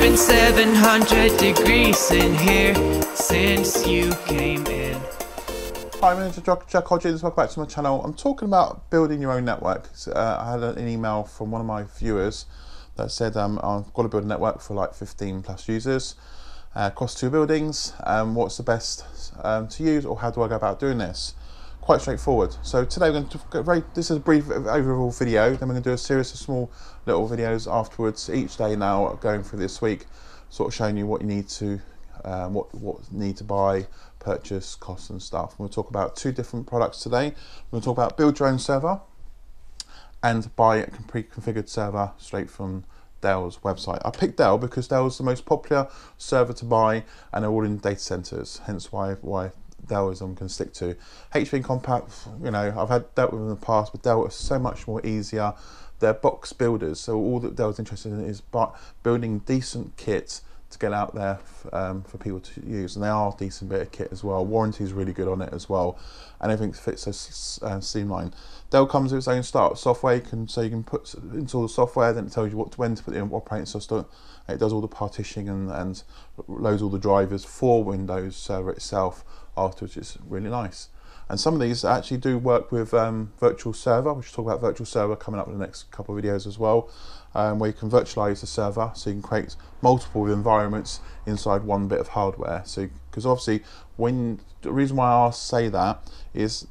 Been 700 degrees in here since you came in. Hi, my name is Jack, Hodgins. Welcome back to my channel. I'm talking about building your own network. Uh, I had an email from one of my viewers that said um, I've got to build a network for like 15 plus users uh, across two buildings. Um, what's the best um, to use, or how do I go about doing this? Quite straightforward. So today we're going to go very. This is a brief overall video. Then we're going to do a series of small little videos afterwards each day now, going through this week, sort of showing you what you need to, um, what what need to buy, purchase costs and stuff. We'll talk about two different products today. We'll talk about build your own server and buy a pre-configured server straight from Dell's website. I picked Dell because Dell Dell's the most popular server to buy and they're all in data centers, hence why why Dell is I'm going to stick to. HP Compaq, you know, I've had dealt with in the past, but Dell is so much more easier. They're box builders, so all that Dell's interested in is building decent kits to get out there um, for people to use and they are a decent bit of kit as well. Warranty is really good on it as well and everything fits so uh, Dell comes with its own startup software you can so you can put install the software then it tells you what when to put the operating system. It does all the partitioning and, and loads all the drivers for Windows Server itself afterwards which is really nice and some of these actually do work with um, virtual server. Which we'll talk about virtual server coming up in the next couple of videos as well um, where you can virtualize the server so you can create multiple environments inside one bit of hardware. So because obviously when the reason why I say that is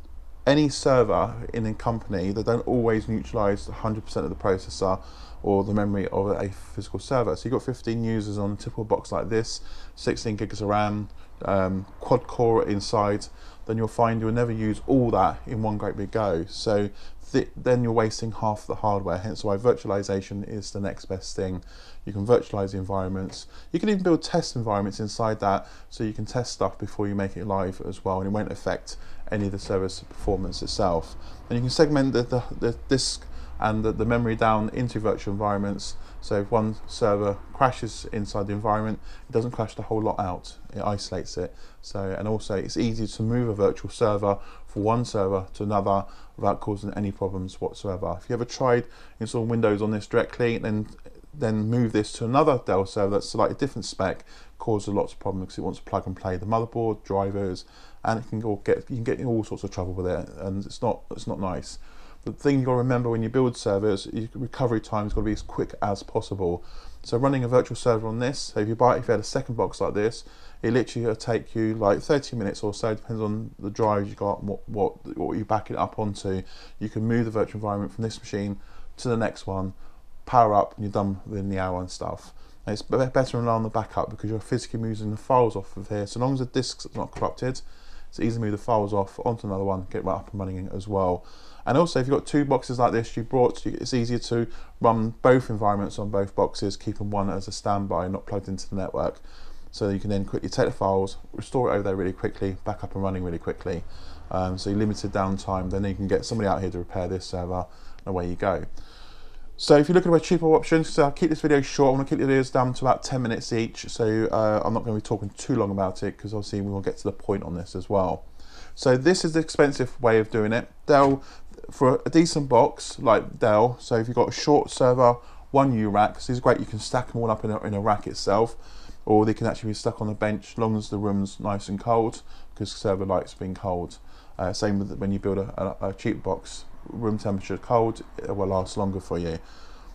any server in a company they don't always neutralize 100% of the processor or the memory of a physical server so you've got 15 users on a typical box like this 16 gigs of RAM um, quad core inside then you'll find you'll never use all that in one great big go so th then you're wasting half the hardware, hence why virtualization is the next best thing. You can virtualize the environments. You can even build test environments inside that so you can test stuff before you make it live as well and it won't affect any of the service performance itself. And you can segment the, the, the disk and the, the memory down into virtual environments so if one server crashes inside the environment, it doesn't crash the whole lot out. It isolates it. So and also it's easy to move a virtual server from one server to another without causing any problems whatsoever. If you ever tried installing Windows on this directly, and then then move this to another Dell server that's slightly different spec, causes lots of problems because it wants to plug and play the motherboard, drivers, and it can all get you can get in all sorts of trouble with it, and it's not it's not nice. The thing you've got to remember when you build servers, recovery time has got to be as quick as possible. So running a virtual server on this, so if you buy if you had a second box like this, it literally will take you like 30 minutes or so, depends on the drives you got, what, what, what you back it up onto. You can move the virtual environment from this machine to the next one, power up, and you're done within the hour and stuff. And it's better rely on the backup because you're physically moving the files off of here. So long as the disk's not corrupted, easy to move the files off onto another one, get right up and running as well. And also, if you've got two boxes like this you brought, it's easier to run both environments on both boxes, keeping one as a standby, not plugged into the network. So you can then quickly take the files, restore it over there really quickly, back up and running really quickly. Um, so limited downtime, then you can get somebody out here to repair this server, and away you go. So if you're looking at cheaper options, so I'll keep this video short. I'm going to keep the videos down to about 10 minutes each. So uh, I'm not going to be talking too long about it because obviously we will get to the point on this as well. So this is the expensive way of doing it. Dell, for a decent box like Dell, so if you've got a short server, one U rack, so these are great, you can stack them all up in a, in a rack itself, or they can actually be stuck on the bench as long as the room's nice and cold, because server likes being cold. Uh, same with when you build a, a, a cheap box room temperature cold, it will last longer for you.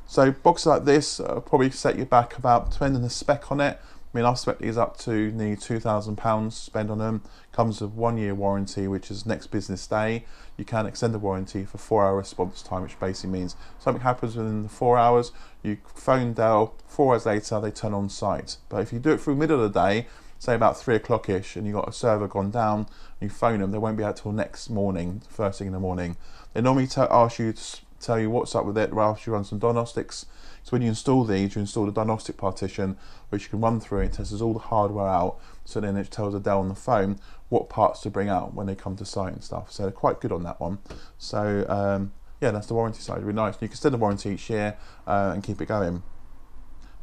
So boxes like this uh, probably set you back about, depending on the spec on it, I mean, I've spent these up to nearly £2,000 spend on them. Comes with one year warranty, which is next business day. You can extend the warranty for four hour response time, which basically means something happens within the four hours, you phone Dell, four hours later, they turn on site. But if you do it through middle of the day, say about three o'clock ish, and you've got a server gone down, you phone them, they won't be out till next morning, first thing in the morning. They normally ask you to tell you what's up with it, after you run some diagnostics. So when you install these, you install the diagnostic partition, which you can run through. It tests all the hardware out, so then it tells Dell on the phone what parts to bring out when they come to site and stuff. So they're quite good on that one. So um, yeah, that's the warranty side. Really nice. You can extend the warranty each year uh, and keep it going.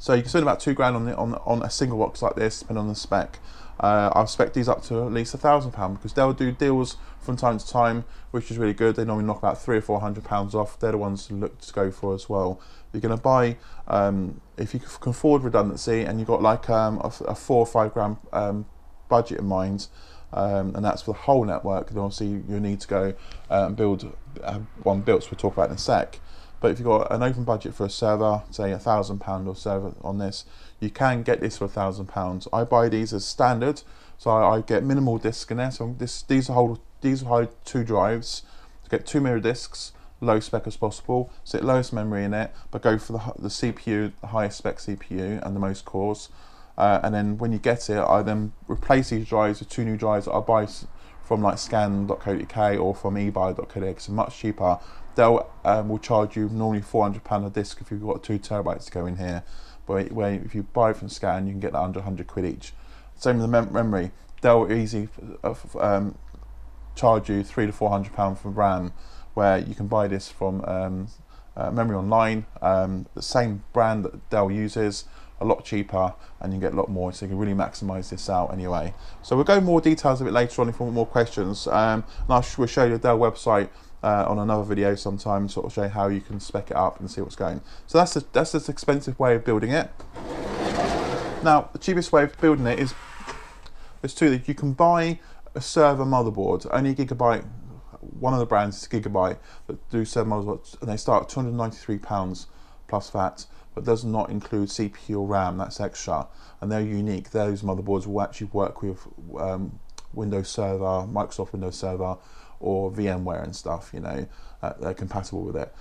So you can spend about two grand on the, on on a single box like this, depending on the spec. Uh, I've spec these up to at least a thousand pound because they'll do deals from time to time, which is really good. They normally knock about three or four hundred pounds off. They're the ones to look to go for as well. You're going to buy um, if you can afford redundancy and you've got like um, a, a, four or five grand um, budget in mind. Um, and that's for the whole network. Then obviously you need to go uh, and build uh, one built, so we'll talk about in a sec. But if you've got an open budget for a server, say a thousand pound or server on this, you can get this for a thousand pounds. I buy these as standard, so I, I, get minimal disk in there. So this these hold these hold two drives to get two mirror disks, low spec as possible. So it lowest memory in it, but go for the the CPU, the highest spec CPU and the most cores. Uh, and then when you get it, I then replace these drives with two new drives that I buy from like scan.co.uk or from ebuy.co.uk. it's much cheaper they'll um, will charge you normally four hundred pound a disc if you've got two terabytes to go in here. But where if you buy it from Scan, you can get that under hundred quid each. Same with the mem- memory. They'll easy uh, um, charge you three to four hundred pound for RAM, where you can buy this from um, uh, Memory Online, um, the same brand that Dell uses, a lot cheaper, and you get a lot more. So you can really maximise this out anyway. So we'll go more details of it later on if you want more questions. Um, and I will show you the Dell website uh, on another video sometime, sort of show how you can spec it up and see what's going. So that's a, that's this expensive way of building it. Now, the cheapest way of building it is there's two that you can buy a server motherboard, only Gigabyte. One of the brands is Gigabyte that do server motherboards, and they start at 293 pounds plus VAT, but does not include CPU or RAM. That's extra, and they're unique. Those motherboards will actually work with um, Windows Server, Microsoft Windows Server, or VMware and stuff, you know, uh, they're compatible with it.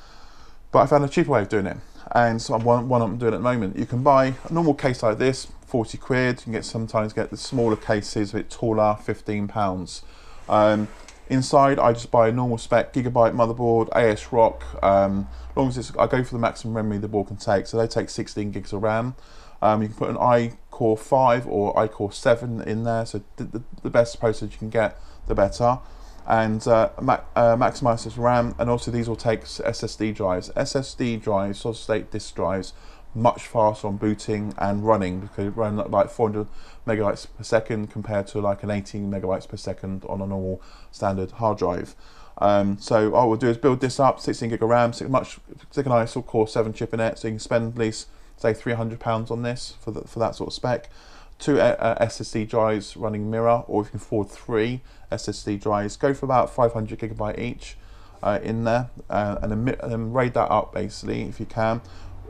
But I found a cheaper way of doing it, and so one, one I'm doing at the moment. You can buy a normal case like this, 40 quid. You can get sometimes get the smaller cases, a bit taller, 15 pounds. Um, inside, I just buy a normal spec Gigabyte motherboard, ASRock. Um, as long as it's, I go for the maximum memory the board can take, so they take 16 gigs of RAM. Um, you can put an iCore 5 or iCore 7 in there, so the, the, the best processor you can get, the better and uh, ma uh, maximizes RAM and also these will take SSD drives. SSD drives, solid state disk drives, much faster on booting and running because it run like 400 megabytes per second compared to like an 18 megabytes per second on a normal standard hard drive. Um, so what we'll do is build this up, 16 gig of RAM, stick much stick an ISO Core 7 chip in it, so you can spend at least say 300 pounds on this for the, for that sort of spec two uh, SSD drives running mirror, or if you can afford three SSD drives, go for about 500 gigabyte each uh, in there, uh, and, and, raid that up basically if you can.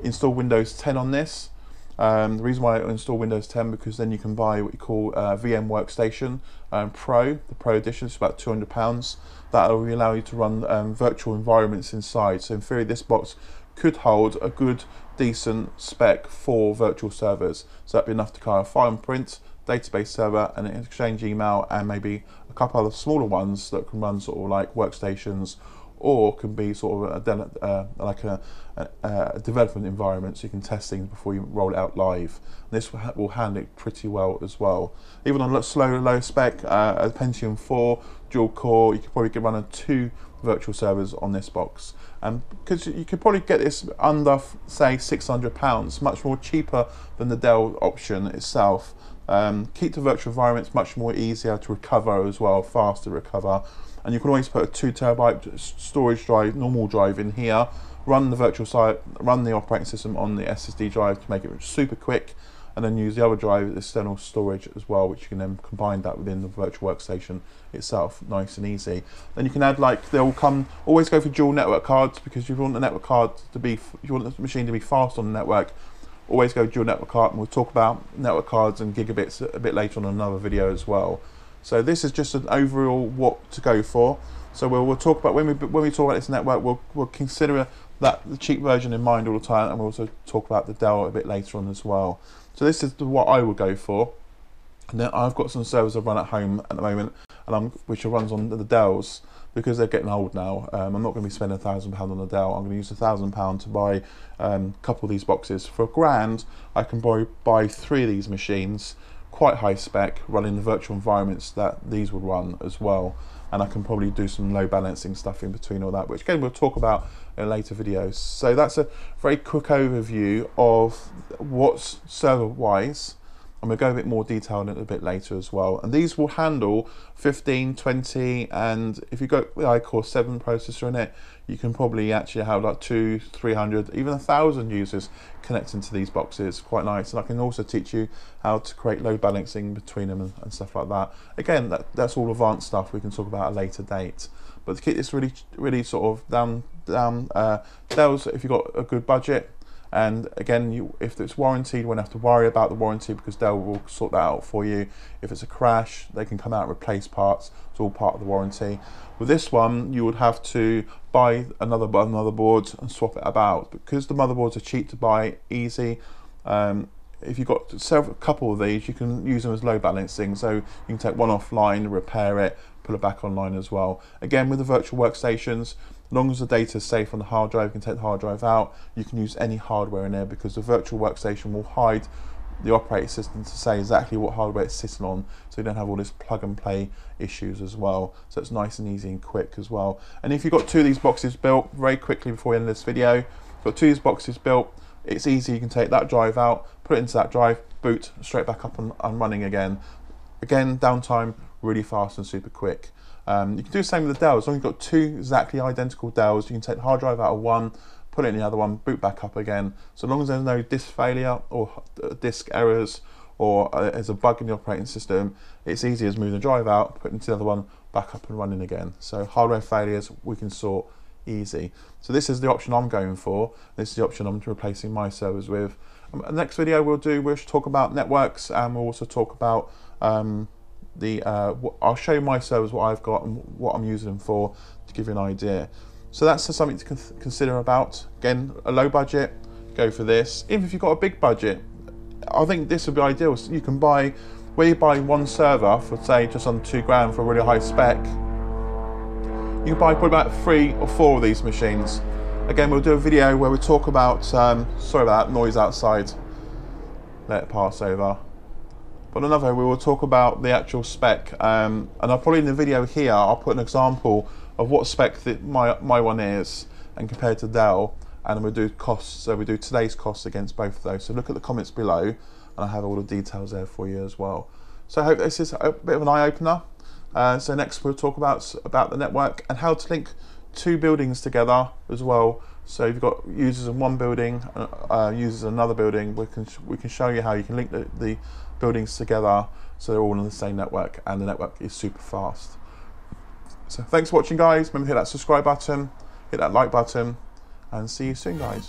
Install Windows 10 on this. Um, the reason why I install Windows 10 because then you can buy what you call uh, VM Workstation um, Pro, the Pro Edition. It's about 200 pounds. That will allow you to run um, virtual environments inside. So in theory, this box could hold a good decent spec for virtual servers. So that'd be enough to of file and print, database server, and exchange email, and maybe a couple other smaller ones that can run sort of like workstations or can be sort of a, uh, like a, a, a, development environment so you can test things before you roll it out live. And this will, ha will handle it pretty well as well. Even on a slow, low spec, uh, a Pentium 4 dual core, you could probably get running two virtual servers on this box. And because you could probably get this under, say, £600, much more cheaper than the Dell option itself. Um, keep the virtual environments much more easier to recover as well, faster recover. And you can always put a two terabyte storage drive, normal drive in here, run the virtual site, run the operating system on the SSD drive to make it super quick and then use the other drive external storage as well which you can then combine that within the virtual workstation itself nice and easy. Then you can add like they'll come always go for dual network cards because you want the network card to be you want the machine to be fast on the network always go dual network card and we'll talk about network cards and gigabits a bit later on another video as well so this is just an overall what to go for so we'll, we'll talk about when we when we talk about this network we'll, we'll consider that the cheap version in mind all the time and we'll also talk about the Dell a bit later on as well so this is what I would go for. And then I've got some servers I run at home at the moment, and I'm which runs on the Dells because they're getting old now. Um, I'm not going to be spending a thousand pound on a Dell. I'm going to use a thousand pound to buy um, a couple of these boxes for a grand. I can buy buy three of these machines, quite high spec, running the virtual environments that these would run as well. and I can probably do some load balancing stuff in between all that, which again we'll talk about in later videos. So that's a very quick overview of what's server-wise. I'm going to go a bit more detail in it a bit later as well. And these will handle 15, 20, and if you've got the iCore 7 processor in it, you can probably actually have like two, 300, even a thousand users connecting to these boxes. Quite nice. And I can also teach you how to create load balancing between them and, and stuff like that. Again, that, that's all advanced stuff we can talk about at a later date. But to keep this really, really sort of down, down, uh, Dell's, if you've got a good budget, and again, you, if it's warranted, you won't have to worry about the warranty because Dell will sort that out for you. If it's a crash, they can come out and replace parts. It's all part of the warranty. With this one, you would have to buy another motherboard and swap it about. Because the motherboards are cheap to buy, easy, um, if you've got several, a couple of these, you can use them as load balancing. So you can take one offline, repair it, put it back online as well. Again, with the virtual workstations, as long as the data is safe on the hard drive, you can take the hard drive out. You can use any hardware in there because the virtual workstation will hide the operating system to say exactly what hardware it's sitting on so you don't have all this plug and play issues as well so it's nice and easy and quick as well and if you've got two of these boxes built very quickly before we end this video got two of these boxes built it's easy you can take that drive out put it into that drive boot straight back up and, and running again again downtime really fast and super quick um, you can do the same with the Dell. As long as you've got two exactly identical Dells, you can take the hard drive out of one, put it in the other one, boot back up again. So long as there's no disk failure or uh, disk errors or uh, there's a bug in the operating system, it's easy as moving the drive out, put it into the other one, back up and running again. So hardware failures we can sort easy. So this is the option I'm going for. This is the option I'm replacing my servers with. Um, next video we'll do, we'll talk about networks and we'll also talk about um, the uh, I'll show you my servers, what I've got and what I'm using them for to give you an idea. So that's something to consider about. Again, a low budget, go for this. Even if you've got a big budget, I think this would be ideal. So you can buy, where you buy one server for say just under two grand for a really high spec, you can buy probably about three or four of these machines. Again, we'll do a video where we talk about, um, sorry about that, noise outside. Let it pass over. But another, we will talk about the actual spec, um, and I'll probably in the video here, I'll put an example of what spec that my, my one is, and compared to Dell, and we'll do costs, so we do today's costs against both of those. So look at the comments below, and I have all the details there for you as well. So I hope this is a bit of an eye-opener. Uh, so next we'll talk about, about the network and how to link two buildings together as well. So if you've got users in one building, uh, uh users in another building, we can, we can show you how you can link the, the buildings together so they're all on the same network and the network is super fast. So thanks for watching guys, remember to hit that subscribe button, hit that like button and see you soon guys.